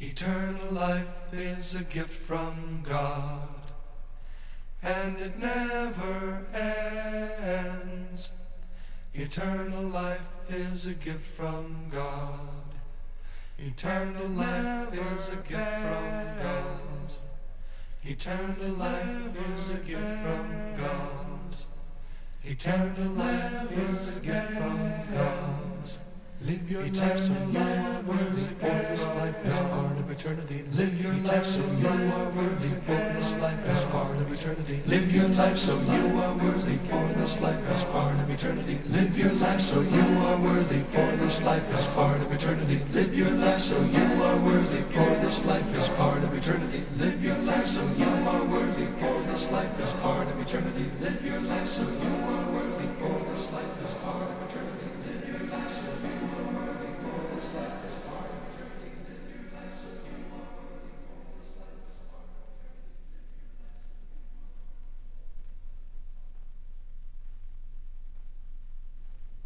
Eternal life is a gift from God, and it never ends. Eternal life is a gift from God. Eternal life is a gift from God. Eternal life is a gift from God. Eternal life is a gift from God. Live your life so you eternity. Live your life so you are worthy for this life is part of eternity. Live your life so you are worthy for this life is part of eternity. Live your life so you are worthy for this life is part of eternity. Live your life so you are worthy for this life is part of eternity. Live your life so you are worthy for this life is part of eternity. Live your life so you are